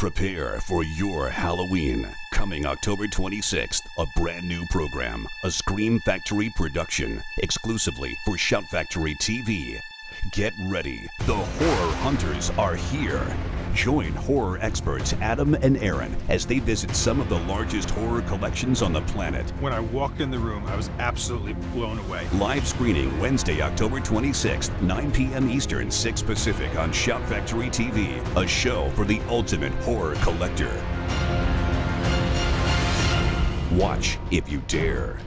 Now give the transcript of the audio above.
Prepare for your Halloween. Coming October 26th, a brand new program, a Scream Factory production, exclusively for Shout Factory TV. Get ready, the horror hunters are here. Join horror experts Adam and Aaron as they visit some of the largest horror collections on the planet. When I walked in the room, I was absolutely blown away. Live screening Wednesday, October 26th, 9 p.m. Eastern, 6 Pacific on Shout Factory TV, a show for the ultimate horror collector. Watch if you dare.